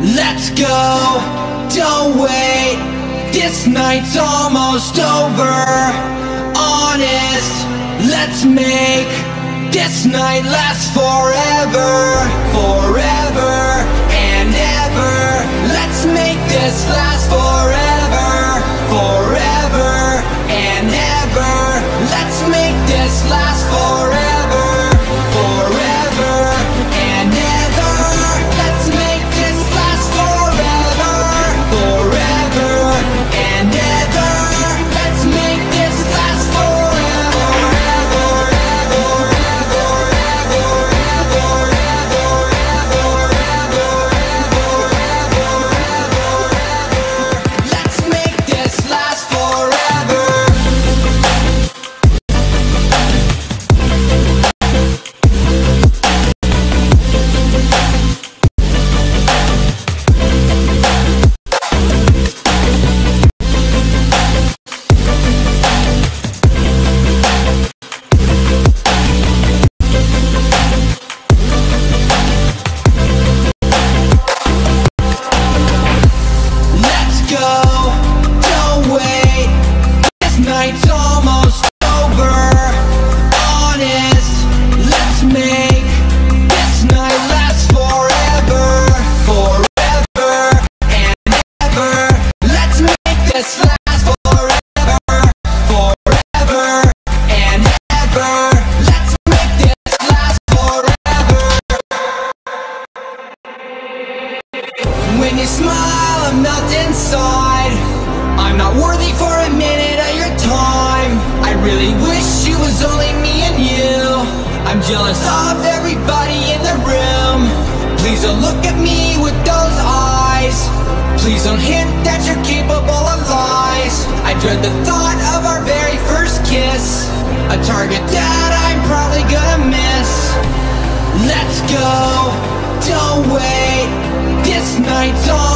Let's go, don't wait. This night's almost over. Honest, let's make this night last forever. Forever Smile, I melt inside. I'm not worthy for a minute of your time. I really wish it was only me and you. I'm jealous of everybody in the room. Please don't look at me with those eyes. Please don't hint that you're capable of lies. I dread the thought of our very first kiss. A target that I'm probably gonna miss. Let's go, don't wait. This night's almost